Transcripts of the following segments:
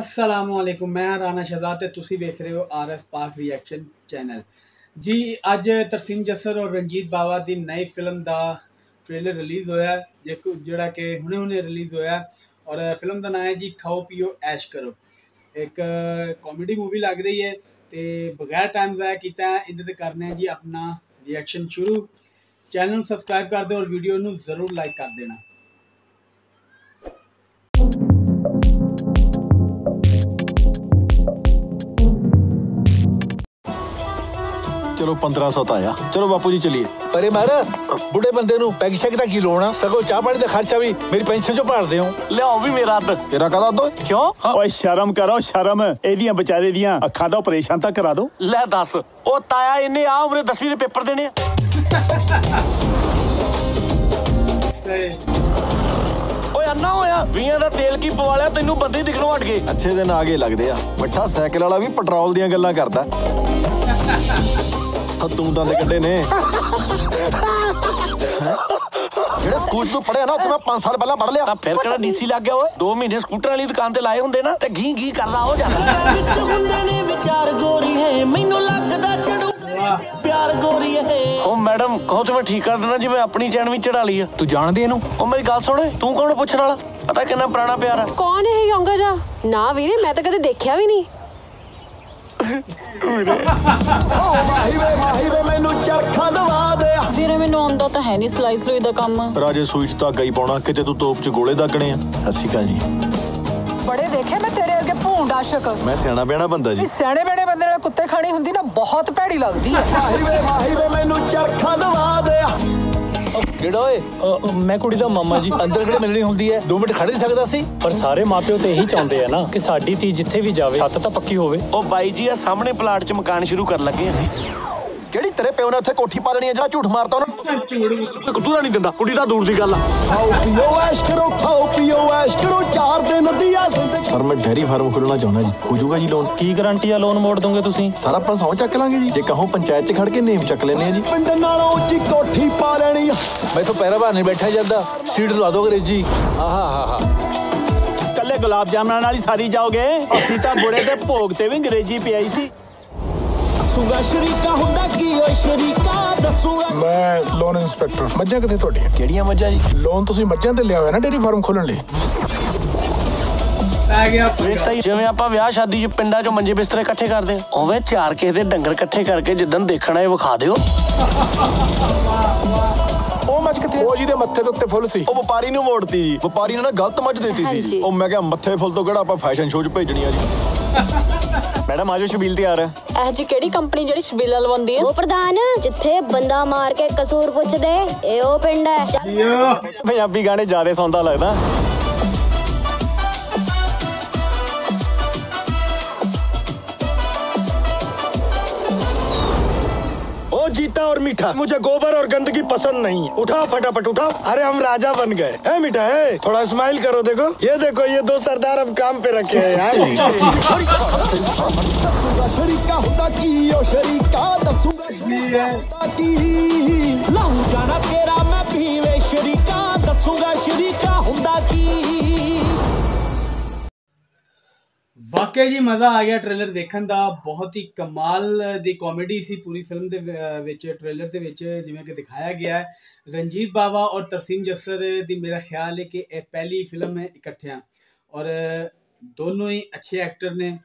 ਅਸਲਾਮੁਅਲੈਕੁਮ ਮੈਂ ਰਾਣਾ ਸ਼ਹਜ਼ਾਦ ਤੇ ਤੁਸੀਂ ਵੇਖ ਰਹੇ ਹੋ ਆਰਐਸ ਪਾਕ ਰਿਐਕਸ਼ਨ ਚੈਨਲ ਜੀ ਅੱਜ ਤਰਸੀਮ ਜੱਸਰ ਔਰ ਰਣਜੀਤ ਬਾਵਾ ਦੀ ਨਈ ਫਿਲਮ ਦਾ ਟ੍ਰੇਲਰ ਰਿਲੀਜ਼ ਹੋਇਆ ਹੈ, ਜਿਹੜਾ ਕਿ ਹੁਣੇ ਹੁਣੇ ਰਿਲੀਜ਼ ਹੋਇਆ ਹੈ ਔਰ ਫਿਲਮ ਦਾ ਨਾਮ ਹੈ ਜੀ ਖਾਓ ਪੀਓ ਐਸ਼ ਕਰੋ। ਇੱਕ ਕਾਮੇਡੀ ਮੂਵੀ ਲੱਗ ਰਹੀ ਹੈ ਤੇ ਬਗੈਰ ਟਾਈਮ ਜ਼ਾਇਆ ਕੀਤਾ ਇਹਦੇ ਤੇ ਕਰਨੇ ਹੈ ਜੀ ਆਪਣਾ ਰਿਐਕਸ਼ਨ ਸ਼ੁਰੂ। ਚੈਨਲ ਨੂੰ ਸਬਸਕ੍ਰਾਈਬ ਕਰ ਦਿਓ ਔਰ ਵੀਡੀਓ ਨੂੰ ਜ਼ਰੂਰ ਲਾਈਕ ਕਰ ਦੇਣਾ। ਚਲੋ 1500 ਤਾਂ ਆਇਆ। ਚਲੋ ਬਾਪੂ ਜੀ ਚਲੀਏ। ਪਰੇ ਮਾਰ ਬੁੱਢੇ ਬੰਦੇ ਨੂੰ ਪੈਗ ਸ਼ੈਗ ਦਾ ਕੀ ਆ? ਸਗੋਂ ਚਾਹ ਪਾਣੀ ਦਾ ਖਰਚਾ ਵੀ ਮੇਰੀ ਪੈਨਸ਼ਨ ਚੋਂ ਭਾਲਦੇ ਹੋ। ਲਿਆਓ ਵੀ ਮੇਰਾ ਅੱਧ। ਤੇਰਾ ਕਦਾ ਦੋ ਕਿਉਂ? ਓਏ ਸ਼ਰਮ ਕਰੋ ਸ਼ਰਮ। ਇਹਦੀਆਂ ਵਿਚਾਰੇ ਦੀਆਂ ਅੱਖਾਂ ਦਾ ਆਪਰੇਸ਼ਨ ਤਾਂ ਕਰਾ ਦੋ। ਲੈ ਦੱਸ ਉਹ ਤਾਇਆ ਇਹਨੇ ਆ ਉਮਰੇ 10ਵੀਂ ਦੇ ਪੇਪਰ ਦੇਣੇ ਆ। ਓਏ ਅੰਨਾ ਹੋਇਆ ਵੀਆਂ ਦਾ ਤੇਲ ਕੀ ਪਵਾ ਲਿਆ ਤੈਨੂੰ ਬੰਦੇ ਦਿਖਣੋਂ ਹਟ ਗਏ। ਅੱਛੇ ਦਿਨ ਆ ਗਏ ਲੱਗਦੇ ਆ। ਬੱਠਾ ਸਾਈਕਲ ਵਾਲਾ ਵੀ ਪੈਟਰੋਲ ਦੀਆਂ ਗੱਲਾਂ ਕਰਦਾ। ਤੂੰ ਤਾਂ ਦੇ ਕੱਢੇ ਨੇ। ਜਿਹੜੇ ਸਕੂਲ ਤੋਂ ਪੜਿਆ ਨਾ ਉੱਥੇ ਮੈਂ 5 ਸਾਲ ਪਹਿਲਾਂ ਪੜ ਲਿਆ। ਤਾਂ ਫਿਰ ਕਿਹੜਾ ਡੀਸੀ ਲੱਗ ਗਿਆ ਓਏ? 2 ਮਹੀਨੇ ਸਕੂਟਰ ਵਾਲੀ ਦੁਕਾਨ ਤੇ ਲਾਏ ਹੁੰਦੇ ਨਾ ਤੇ ਘੀ ਘੀ ਕਰਦਾ ਹੋ ਜਾਂਦਾ। ਵਿੱਚ ਹੁੰਦੇ ਨੇ ਵਿਚਾਰ ਗੋਰੀ ਹੈ ਮੈਨੂੰ ਲੱਗਦਾ ਚੜੂ ਪਿਆਰ ਗੋਰੀ ਹੈ। ਉਹ ਮੈਡਮ ਕਹੋ ਤੇ ਮੈਂ ਠੀਕ ਕਰ ਦੇਣਾ ਜਿਵੇਂ ਆਪਣੀ ਚੈਨ ਵੀ ਚੜਾ ਲਈ ਆ। ਤੂੰ ਜਾਣਦੀ ਇਹਨੂੰ? ਉਹ ਮੇਰੀ ਗੱਲ ਸੁਣ ਤੂੰ ਕੌਣ ਪੁੱਛਣ ਵਾਲਾ? ਪਤਾ ਕਿੰਨਾ ਪੁਰਾਣਾ ਪਿਆਰ ਆ। ਕੌਣ ਹੈ ਯੋਂਗਾ ਜਾ ਨਾ ਵੀਰੇ ਮੈਂ ਤਾਂ ਕਦੇ ਦੇਖਿਆ ਵੀ ਨਹੀਂ। ਮਾਹੀ ਵੇ ਮਾਹੀ ਵੇ ਮੈਨੂੰ ਚਰਖਾ ਦਵਾ ਦੇ ਵੀਰੇ ਮੈਨੂੰ ਆਉਂਦਾ ਤਾਂ ਹੈ ਨਹੀਂ ਸਲਾਈ ਸਲੂਈ ਦਾ ਕੰਮ। ਰਾਜੇ ਸੂਈ ਚ ਧਾਗਾ ਹੀ ਪਾਉਣਾ ਕਿਤੇ ਤੂੰ ਤੋਪ ਚ ਗੋਲੇ ਦਾਗਣੇ ਆ। ਸਤਿ ਸ਼੍ਰੀ ਅਕਾਲ ਜੀ। ਬੜੇ ਦੇਖੇ ਮੈਂ ਤੇਰੇ ਅੱਗੇ ਭੂੰਡ ਆਸ਼ਕ। ਮੈਂ ਸਿਆਣਾ ਬਿਆਣਾ ਬੰਦਾ ਜੀ। ਸਿਆਣੇ ਬਣੇ ਬੰਦੇ ਨਾਲ ਕੁੱਤੇ ਖਾਣੀ ਹੁੰਦੀ ਨਾ ਬਹੁਤ ਭੈੜੀ ਲੱਗਦੀ ਹੈ ਮਾਹੀ ਵੇ ਮਾਹੀ ਵੇ ਮੈਨੂੰ ਚਰਖਾ ਦਵਾ। ਕਿਹੜਾ ਓਏ? ਮੈਂ ਕੁੜੀ ਦਾ ਮਾਮਾ ਜੀ। ਅੰਦਰ ਕਿਹੜੇ ਮਿਲਣੀ ਹੁੰਦੀ ਹੈ 2 ਮਿੰਟ ਖੜ ਨਹੀਂ ਸਕਦਾ ਸੀ? ਪਰ ਸਾਰੇ ਮਾਪਿਓ ਤੇ ਇਹੀ ਚਾਹੁੰਦੇ ਆ ਨਾ ਕਿ ਸਾਡੀ ਧੀ ਜਿੱਥੇ ਵੀ ਜਾਵੇ ਛੱਤ ਤਾਂ ਪੱਕੀ ਹੋਵੇ। ਉਹ ਬਾਈ ਜੀ ਆ ਸਾਹਮਣੇ ਪਲਾਟ 'ਚ ਮਕਾਨ ਸ਼ੁਰੂ ਕਰਨ ਲੱਗੇ ਆ। ਕਿਹੜੀ ਤੇਰੇ ਪਿਓ ਨੇ ਉੱਥੇ ਕੋਠੀ ਪਾ ਲੈਣੀ ਆ ਜਿਹੜਾ ਝੂਠ ਮਾਰਤਾ ਉਹਨਾਂ ਇੱਕ ਦੂਰਾ ਨਹੀਂ ਦਿੰਦਾ ਕੁੜੀ ਤਾਂ ਦੂਰ ਦੀ ਗੱਲ ਆ। ਖਾਓ ਪੀਓ ਐਸ਼ ਕਰੋ ਖਾਓ ਪੀਓ ਐਸ਼ ਕਰੋ ਚਾਰ ਦਿਨ ਨਦੀਆਂ ਜ਼ਿੰਦਗੀ ਸਰ ਮੈਂ ਡੈਰੀ ਫਾਰਮ ਖੋਲਣਾ ਚਾਹੁੰਦਾ ਜੀ ਹੋ ਜਾਊਗਾ ਜੀ ਲੋਨ ਕੀ ਗਾਰੰਟੀ ਆ ਲੋਨ ਮੋੜ ਦੋਗੇ ਤੁਸੀਂ? ਸਾਰਾ ਆਪਾਂ ਸੌ ਚੱਕ ਲਾਂਗੇ ਜੀ। ਜੇ ਕਹੋ ਪੰਚਾਇਤ 'ਚ ਖੜ ਕੇ ਨੇਮ ਚੱਕ ਲੈਨੇ ਆ ਜੀ। ਪਿੰਡ ਨਾਲੋਂ ਉੱਚੀ ਕੋਠੀ ਪਾ ਲੈਣੀ ਆ। ਮੈਂ ਤਾਂ ਪੈਰਾ ਬਾਹਰ ਨਹੀਂ ਬੈਠਾ ਜਾਂਦਾ ਸੀਟ ਲਾ ਦੋ ਅੰਗਰੇਜ਼ੀ। ਆਹਾ ਹਾ ਹਾ। ਕੱਲੇ ਗੁਲਾਬ ਜਾਮਨਾਂ ਨਾਲ ਹੀ ਸਾਰੀ ਜਾਓਗੇ? ਅਸੀਂ ਤਾਂ ਬੁੜੇ ਦੇ ਭੋਗ ਤੇ ਵੀ ਅੰਗਰੇਜ਼ੀ ਪਿਆਈ ਸੀ। ਸੁਗਾ ਸ਼ਰੀਕਾ ਹੁੰਦਾ ਕੀ ਓਏ ਸ਼ਰੀਕਾ? ਦੱਸੂਗਾ। ਮੈਂ ਲੋਨ ਇੰਸਪੈਕਟਰ ਮੱਝਾਂ ਕਿੱਥੇ ਤੁਹਾਡੀਆਂ? ਕਿਹੜੀਆਂ ਮੱਝਾਂ ਜੀ? ਲੋਨ ਤੁਸੀਂ ਮੱਝਾਂ ਤੇ ਲਿਆ ਹੋਇਆ ਨਾ ਡੇਰੀ ਫਾਰਮ ਖੋਲਣ ਲਈ। ਪੈ ਗਿਆ ਵੇਖ ਤਾਂ ਜਿਵੇਂ ਆਪਾਂ ਵਿਆਹ ਸ਼ਾਦੀ 'ਚ ਪਿੰਡਾਂ 'ਚ ਮੰਜੇ ਬਿਸਤਰੇ ਇਕੱਠੇ ਕਰਦੇ ਆ ਉਵੇਂ ਚਾਰ ਕਿਸੇ ਦੇ ਡੰਗਰ ਇਕੱਠੇ ਕਰਕੇ ਜਿੱਦਣ ਦੇਖਣਾ ਇਹ ਵਿਖਾ ਦਿਓ। ਉਹ ਮੱਝ ਕਿੱਥੇ ਉਹ ਜਿਹਦੇ ਮੱਥੇ ਦੇ ਉੱਤੇ ਫੁੱਲ ਸੀ। ਉਹ ਵਪਾਰੀ ਨੂੰ ਮੋੜਤੀ ਜੀ। ਵਪਾਰੀ ਨੇ ਨਾ ਗਲਤ ਮੱਝ ਦਿੱਤੀ ਸੀ। ਉਹ ਮੈਂ ਕਿਹਾ ਮੱਥੇ ਫੁੱਲ ਤੋਂ ਕਿਹੜਾ ਆਪਾਂ ਫੈਸ਼ਨ ਸ਼ੋਅ 'ਚ ਭੇਜਣੀ ਆ ਜੀ। ਮੈਡਮ ਆਜੋ ਸ਼ਬੀਲ ਤਿਆਰ। ਹੈ ਇਹ ਜੀ ਕਿਹੜੀ ਕੰਪਨੀ ਜਿਹੜੀ ਸ਼ਬੀਲਾ ਲਵਾਉਂਦੀ ਹੈ? ਉਹ ਪ੍ਰਧਾਨ ਜਿੱਥੇ ਬੰਦਾ ਮਾਰ ਕੇ ਕਸੂਰ ਪੁੱਛਦੇ ਇਹ ਉਹ ਪਿੰਡ ਹੈ। ਪੰਜਾਬੀ ਗਾਣੇ ਜ਼ਿਆਦਾ ਸੁਣਦਾ ਲੱਗਦਾ। और मीठा। मुझे गोबर और गंदगी पसंद नहीं। उठाओ फटाफट उठाओ अरे हम राजा बन गए। है मीठा है? थोड़ा स्माइल करो देखो। ये देखो ये दो सरदार अब काम पे रखे है यार। शरीका होता की ओ शरीका दसूँगा शरीका की। जाना तेरा मैं पीवे। शरीका दसूँगा शरीका की। ਵਾਕਈ ਜੀ ਮਜ਼ਾ ਆ ਗਿਆ ਟ੍ਰੇਲਰ ਵੇਖਣ ਦਾ। ਬਹੁਤ ਹੀ ਕਮਾਲ ਦੀ ਕਾਮੇਡੀ ਸੀ ਪੂਰੀ ਫਿਲਮ ਦੇ ਵਿੱਚ ਟ੍ਰੇਲਰ ਦੇ ਵਿੱਚ, ਜਿਵੇਂ ਕਿ ਦਿਖਾਇਆ ਗਿਆ ਹੈ। ਰਣਜੀਤ ਬਾਵਾ ਔਰ ਤਰਸੀਮ ਜੱਸਰ ਦੀ ਮੇਰਾ ਖਿਆਲ ਹੈ ਕਿ ਇਹ ਪਹਿਲੀ ਫਿਲਮ ਹੈ ਇਕੱਠਿਆਂ। ਔਰ ਦੋਨੋਂ ਹੀ ਅੱਛੇ ਐਕਟਰ ਨੇ,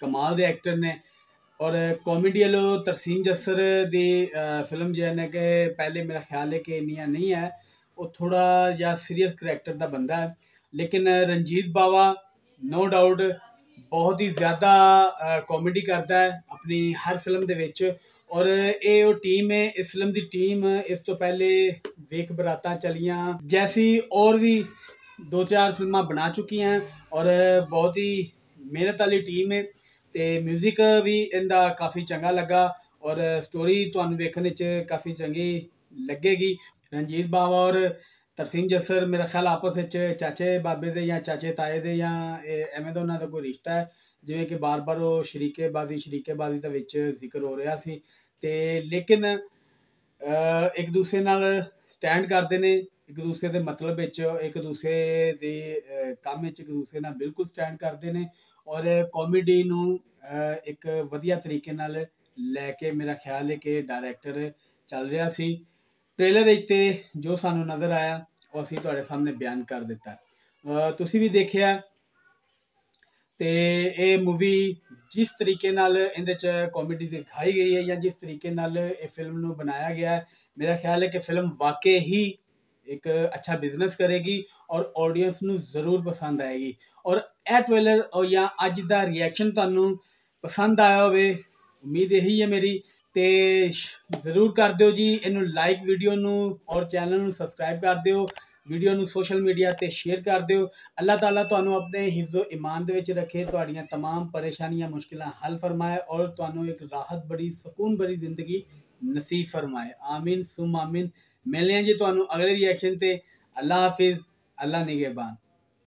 ਕਮਾਲ ਦੇ ਐਕਟਰ ਨੇ। ਔਰ ਕਾਮੇਡੀ ਵਾਲੋ ਤਰਸੀਮ ਜੱਸਰ ਦੀ ਫਿਲਮ ਜੋ ਨੇ ਕਿ ਪਹਿਲੇ ਮੇਰਾ ਖਿਆਲ ਹੈ ਕਿ ਇੰਨੀਆਂ ਨਹੀਂ ਹੈ। ਉਹ ਥੋੜਾ ਜਿਹਾ ਸੀਰੀਅਸ ਕਰੈਕਟਰ ਦਾ ਬੰਦਾ ਹੈ। ਲੇਕਿਨ ਰਣਜੀਤ ਬਾਵਾ ਨੋ ਡਾਊਟ ਬਹੁਤ ਹੀ ਜ਼ਿਆਦਾ ਕਾਮੇਡੀ ਕਰਦਾ ਹੈ ਆਪਣੀ ਹਰ ਫਿਲਮ ਦੇ ਵਿੱਚ। ਔਰ ਇਹ ਉਹ ਟੀਮ ਹੈ, ਇਸ ਫਿਲਮ ਦੀ ਟੀਮ ਇਸ ਤੋਂ ਪਹਿਲੇ ਵੇਖ ਬਰਾਤਾਂ ਚਲੀਆਂ। ਜੈਸੀ ਔਰ ਵੀ ਦੋ ਚਾਰ ਫਿਲਮਾਂ ਬਣਾ ਚੁੱਕੀਆਂ ਔਰ ਬਹੁਤ ਹੀ ਮਿਹਨਤ ਵਾਲੀ ਟੀਮ ਹੈ ਤੇ 뮤직 ਵੀ ਇਹਦਾ ਕਾਫੀ ਚੰਗਾ ਲੱਗਾ ਔਰ ਸਟੋਰੀ ਤੁਹਾਨੂੰ ਵੇਖਣ ਵਿੱਚ ਕਾਫੀ ਚੰਗੀ ਲੱਗੇਗੀ। ਰਣਜੀਤ ਬਾਵਾ ਔਰ ਤਰਸੀਮ ਜੱਸਰ ਮੇਰਾ ਖਿਆਲ ਆਪਸ ਵਿੱਚ ਚਾਚੇ ਬਾਬੇ ਦੇ ਜਾਂ ਚਾਚੇ ਤਾਏ ਦੇ ਜਾਂ ਇਹ ਐਵੇਂ ਦਾ ਉਹਨਾਂ ਦਾ ਕੋਈ ਰਿਸ਼ਤਾ ਹੈ। ਜਿਵੇਂ ਕਿ ਬਾਰ-ਬਾਰ ਉਹ ਸ਼ਰੀਕੇਬਾਜ਼ੀ ਸ਼ਰੀਕੇਬਾਜ਼ੀ ਦੇ ਵਿੱਚ ਜ਼ਿਕਰ ਹੋ ਰਿਹਾ ਸੀ। ਤੇ ਲੇਕਿਨ ਇੱਕ ਦੂਸਰੇ ਨਾਲ ਸਟੈਂਡ ਕਰਦੇ ਨੇ। ਇੱਕ ਦੂਸਰੇ ਦੇ ਮਤਲਬ ਵਿੱਚ, ਇੱਕ ਦੂਸਰੇ ਦੇ ਕੰਮ ਵਿੱਚ ਇੱਕ ਦੂਸਰੇ ਨਾਲ ਬਿਲਕੁਲ ਸਟੈਂਡ ਕਰਦੇ ਨੇ। ਔਰ ਕਾਮੇਡੀ ਨੂੰ ਇੱਕ ਵਧੀਆ ਤਰੀਕੇ ਨਾਲ ਲੈ ਕੇ ਮੇਰਾ ਖਿਆਲ ਹੈ ਕਿ ਡਾਇਰੈਕਟਰ ਚੱਲ ਰਿਹਾ ਸੀ। ਟ੍ਰੇਲਰ ਵਿੱਚ ਤੇ ਜੋ ਸਾਨੂੰ ਨਜ਼ਰ ਆਇਆ, ਉਹ ਅਸੀਂ ਤੁਹਾਡੇ ਸਾਹਮਣੇ ਬਿਆਨ ਕਰ ਦਿੱਤਾ। ਤੁਸੀਂ ਵੀ ਦੇਖਿਆ ਤੇ ਇਹ ਮੂਵੀ ਜਿਸ ਤਰੀਕੇ ਨਾਲ ਇਹਦੇ ਚ ਕਾਮੇਡੀ ਦਿਖਾਈ ਗਈ ਹੈ ਜਾਂ ਜਿਸ ਤਰੀਕੇ ਨਾਲ ਇਹ ਫਿਲਮ ਨੂੰ ਬਣਾਇਆ ਗਿਆ ਹੈ, ਮੇਰਾ ਖਿਆਲ ਹੈ ਕਿ ਫਿਲਮ ਵਾਕਈ ਹੀ ਇੱਕ ਅੱਛਾ ਬਿਜ਼ਨਸ ਕਰੇਗੀ ਔਰ ਆਡੀਅנס ਨੂੰ ਜ਼ਰੂਰ ਪਸੰਦ ਆਏਗੀ। ਔਰ ਇਹ ਟ੍ਰੇਲਰ ਜਾਂ ਅੱਜ ਦਾ ਰਿਐਕਸ਼ਨ ਤੁਹਾਨੂੰ ਪਸੰਦ ਆਇਆ ਹੋਵੇ, ਉਮੀਦ ਇਹੀ ਹੈ ਮੇਰੀ ਤੇ ਸ਼- ਜ਼ਰੂਰ ਕਰ ਦਿਓ ਜੀ ਇਹਨੂੰ ਲਾਈਕ ਵੀਡੀਓ ਨੂੰ ਔਰ ਚੈਨਲ ਨੂੰ ਸਬਸਕ੍ਰਾਈਬ ਕਰ ਦਿਓ ਵੀਡੀਓ ਨੂੰ ਸੋਸ਼ਲ ਮੀਡੀਆ ਤੇ ਸ਼ੇਅਰ ਕਰ ਦਿਓ ਅੱਲਾਹ ਤਾਲਾ ਤੁਹਾਨੂੰ ਆਪਣੇ ਹਿਫਜ਼ੋ ਇਮਾਨ ਦੇ ਵਿੱਚ ਰੱਖੇ ਤੁਹਾਡੀਆਂ तमाम ਪਰੇਸ਼ਾਨੀਆਂ ਮੁਸ਼ਕਿਲਾਂ ਹੱਲ ਫਰਮਾਏ ਔਰ ਤੁਹਾਨੂੰ ਇੱਕ ਰਾਹਤ ਬੜੀ ਸਕੂਨ ਭਰੀ ਜ਼ਿੰਦਗੀ ਨਸੀਬ ਫਰਮਾਏ ਆਮੀਨ ਸੁਮ ਆਮੀਨ ਮਿਲਦੇ ਹਾਂ ਜੀ ਤੁਹਾਨੂੰ ਅਗਲੇ ਰਿਐਕਸ਼ਨ ਤੇ ਅੱਲਾਹ ਹਾਫਿਜ਼ ਅੱਲਾਹ ਨਿਗਹਿਬਾਨ